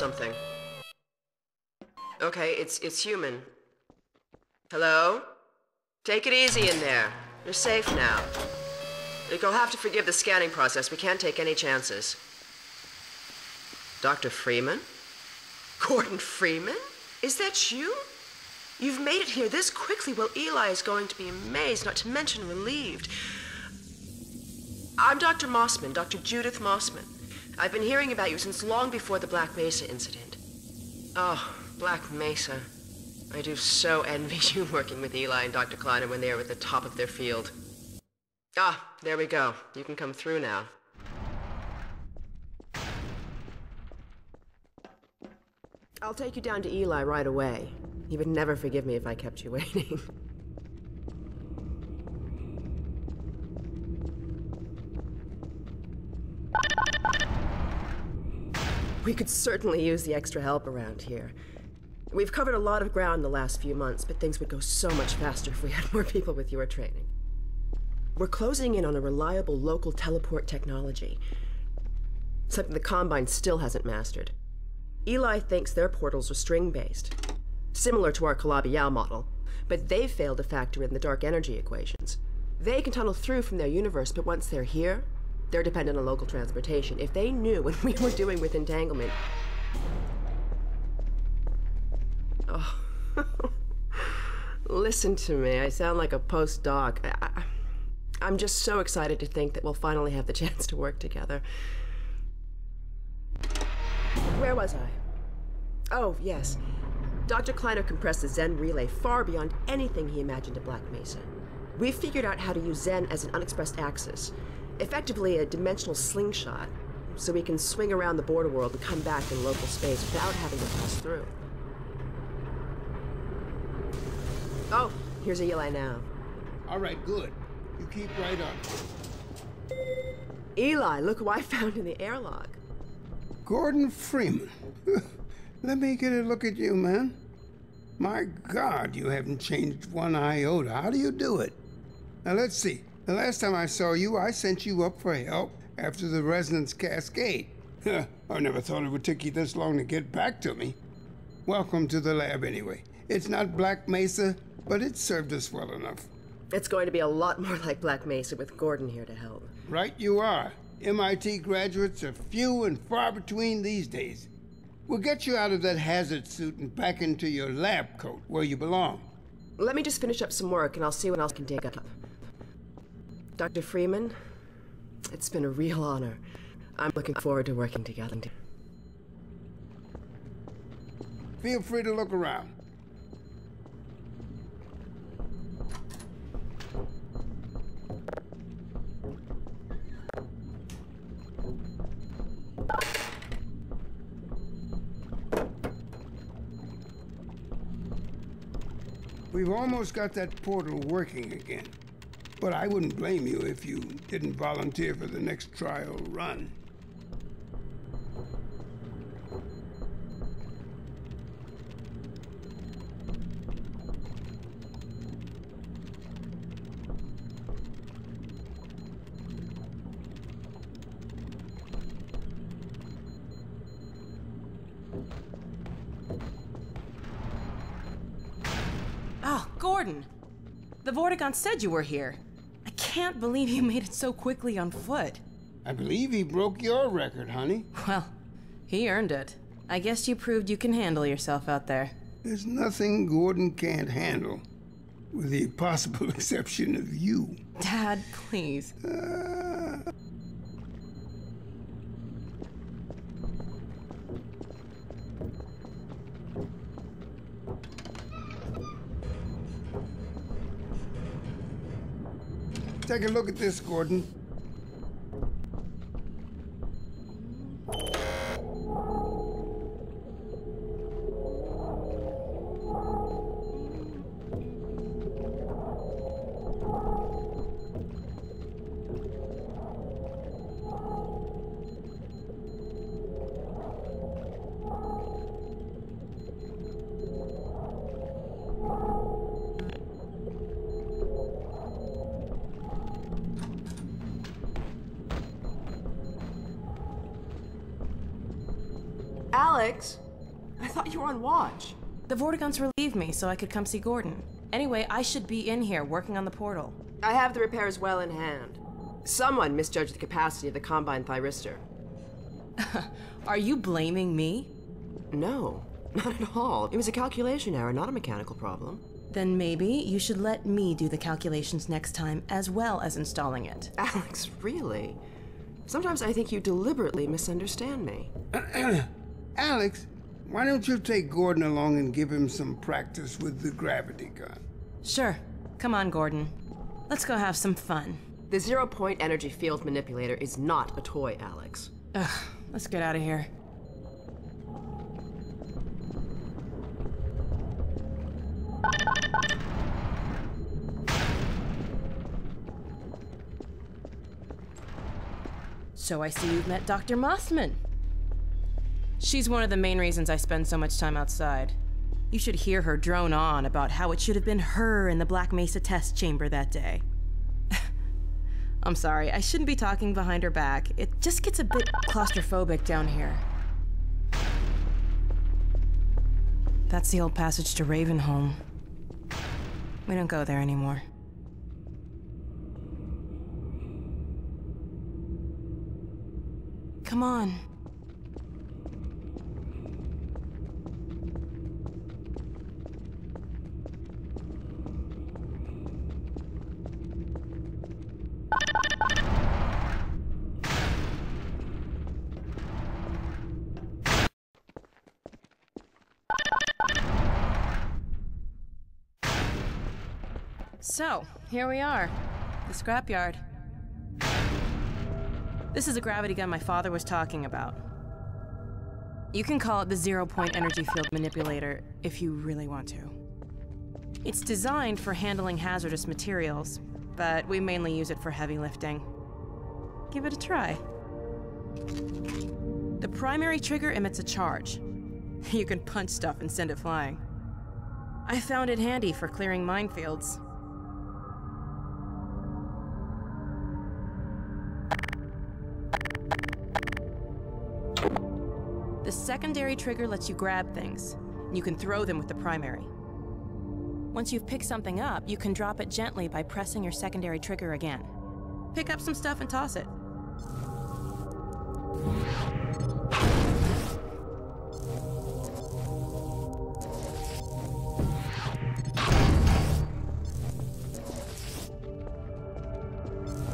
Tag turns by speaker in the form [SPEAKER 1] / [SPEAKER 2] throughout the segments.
[SPEAKER 1] something. Okay, it's it's human. Hello? Take it easy in there. You're safe now. You'll have to forgive the scanning process. We can't take any chances. Dr. Freeman? Gordon Freeman? Is that you? You've made it here this quickly. Well, Eli is going to be amazed, not to mention relieved. I'm Dr. Mossman, Dr. Judith Mossman. I've been hearing about you since long before the Black Mesa incident. Oh, Black Mesa. I do so envy you working with Eli and Dr. Kleiner when they are at the top of their field. Ah, there we go. You can come through now. I'll take you down to Eli right away. He would never forgive me if I kept you waiting. We could certainly use the extra help around here. We've covered a lot of ground in the last few months, but things would go so much faster if we had more people with your training. We're closing in on a reliable local teleport technology. Something the Combine still hasn't mastered. Eli thinks their portals are string-based, similar to our Calabi-Yau model, but they've failed to factor in the dark energy equations. They can tunnel through from their universe, but once they're here, they're dependent on local transportation. If they knew what we were doing with entanglement... Oh. Listen to me, I sound like a postdoc. I, I'm just so excited to think that we'll finally have the chance to work together. Where was I? Oh, yes. Dr. Kleiner compressed the Xen relay far beyond anything he imagined at Black Mesa. We've figured out how to use Xen as an unexpressed axis, effectively a dimensional slingshot, so we can swing around the border world and come back in local space without having to pass through. Oh, here's a Eli now.
[SPEAKER 2] All right, good. You keep right on.
[SPEAKER 1] Eli, look who I found in the airlock.
[SPEAKER 2] Gordon Freeman. Let me get a look at you, man. My God, you haven't changed one iota. How do you do it? Now, let's see. The last time I saw you, I sent you up for help after the resonance cascade. I never thought it would take you this long to get back to me. Welcome to the lab, anyway. It's not Black Mesa, but it served us well enough.
[SPEAKER 1] It's going to be a lot more like Black Mesa with Gordon here to help.
[SPEAKER 2] Right you are. MIT graduates are few and far between these days. We'll get you out of that hazard suit and back into your lab coat where you belong.
[SPEAKER 1] Let me just finish up some work and I'll see what else I can dig up. Dr. Freeman, it's been a real honor. I'm looking forward to working together.
[SPEAKER 2] Feel free to look around. We've almost got that portal working again. But I wouldn't blame you if you didn't volunteer for the next trial run.
[SPEAKER 3] Oh, Gordon! The Vortigaunt said you were here. I can't believe you made it so quickly on foot.
[SPEAKER 2] I believe he broke your record, honey.
[SPEAKER 3] Well, he earned it. I guess you proved you can handle yourself out there.
[SPEAKER 2] There's nothing Gordon can't handle, with the possible exception of you.
[SPEAKER 3] Dad, please.
[SPEAKER 2] Uh... Take a look at this, Gordon.
[SPEAKER 1] Alyx? I thought you were on watch.
[SPEAKER 3] The Vortigaunts relieved me so I could come see Gordon. Anyway, I should be in here working on the portal.
[SPEAKER 1] I have the repairs well in hand. Someone misjudged the capacity of the Combine thyristor.
[SPEAKER 3] Are you blaming me?
[SPEAKER 1] No, not at all. It was a calculation error, not a mechanical problem.
[SPEAKER 3] Then maybe you should let me do the calculations next time as well as installing it.
[SPEAKER 1] Alyx, really? Sometimes I think you deliberately misunderstand me.
[SPEAKER 2] Alyx, why don't you take Gordon along and give him some practice with the gravity gun?
[SPEAKER 3] Sure. Come on, Gordon. Let's go have some fun.
[SPEAKER 1] The zero point energy field manipulator is not a toy, Alyx.
[SPEAKER 3] Ugh, let's get out of here. So I see you've met Dr. Mossman. She's one of the main reasons I spend so much time outside. You should hear her drone on about how it should have been her in the Black Mesa test chamber that day. I'm sorry, I shouldn't be talking behind her back. It just gets a bit claustrophobic down here. That's the old passage to Ravenholm. We don't go there anymore. Come on. So, here we are. The scrapyard. This is a gravity gun my father was talking about. You can call it the zero point energy field manipulator if you really want to. It's designed for handling hazardous materials, but we mainly use it for heavy lifting. Give it a try. The primary trigger emits a charge. You can punch stuff and send it flying. I found it handy for clearing minefields. The secondary trigger lets you grab things. You can throw them with the primary. Once you've picked something up, you can drop it gently by pressing your secondary trigger again. Pick up some stuff and toss it.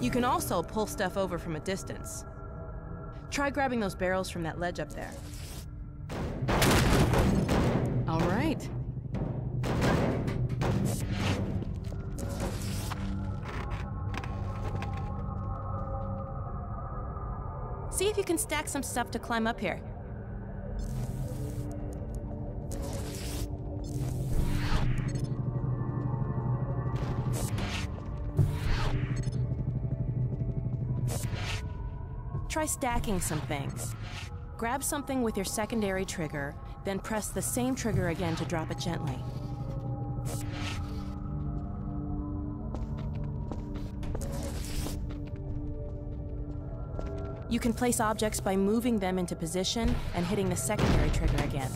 [SPEAKER 3] You can also pull stuff over from a distance. Try grabbing those barrels from that ledge up there. See if you can stack some stuff to climb up here. Try stacking some things. Grab something with your secondary trigger, then press the same trigger again to drop it gently. You can place objects by moving them into position and hitting the secondary trigger again.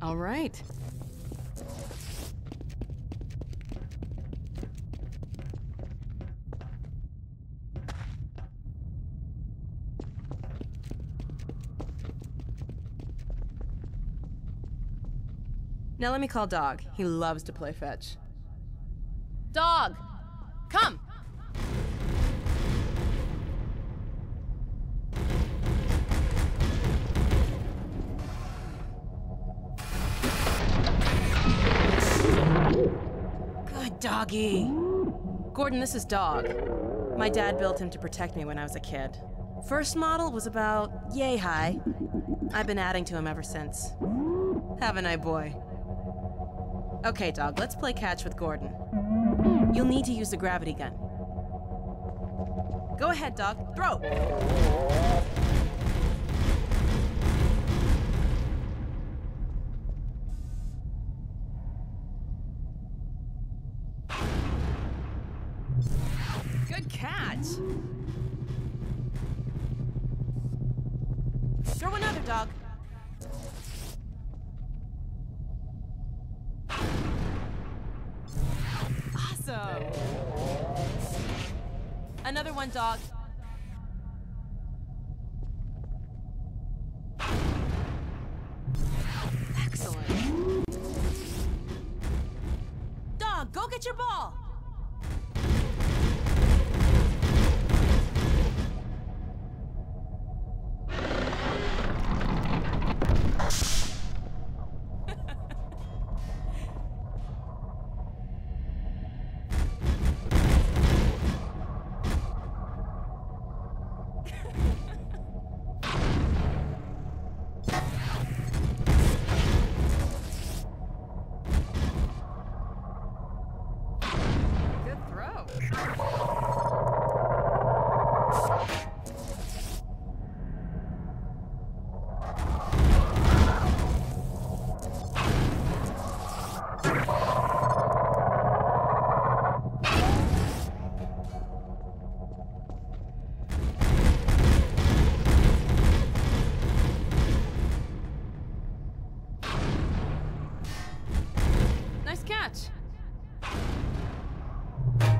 [SPEAKER 3] All right. Now let me call Dog. He loves to play fetch. Dog! Come! Good doggy. Gordon, this is Dog. My dad built him to protect me when I was a kid. First model was about yay high. I've been adding to him ever since. Haven't I, boy? Okay, Dog, let's play catch with Gordon. You'll need to use the gravity gun. Go ahead, Dog. Throw! Good catch! Throw another, Dog. One, dog. Excellent. Dog, go get your ball. incredible.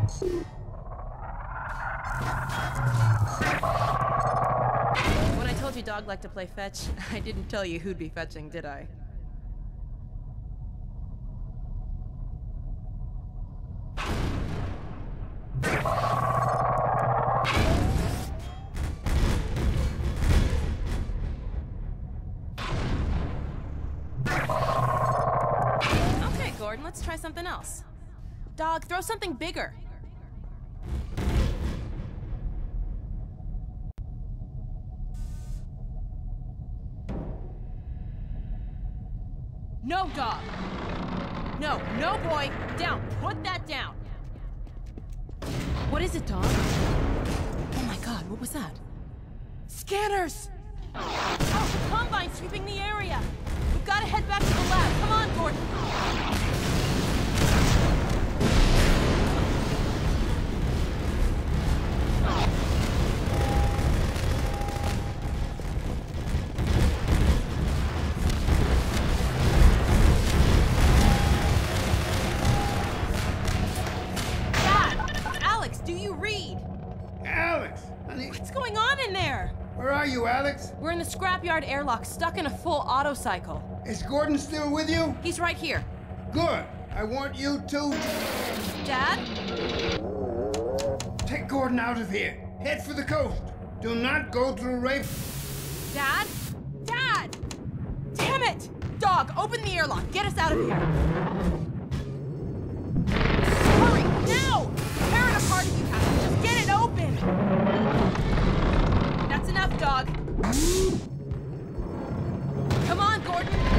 [SPEAKER 3] When I told you dog liked to play fetch, I didn't tell you who'd be fetching, did I? Okay, Gordon, let's try something else. Dog, throw something bigger. No, dog. No, no, boy. Down. Put that down. What is it, dog? Oh my god, what was that? Scanners! Oh, Combine sweeping the area! We've got to head back to the lab. Come on, Gordon! Scrapyard airlock, stuck in a full auto cycle.
[SPEAKER 2] Is Gordon still with you?
[SPEAKER 3] He's right here.
[SPEAKER 2] Good. I want you to
[SPEAKER 3] Dad?
[SPEAKER 2] take Gordon out of here. Head for the coast. Do not go through Rape.
[SPEAKER 3] Dad? Dad! Damn it! Dog, open the airlock. Get us out of here. Hurry, now! Tear it apart if you have to. Just get it open. That's enough, dog. Gordon.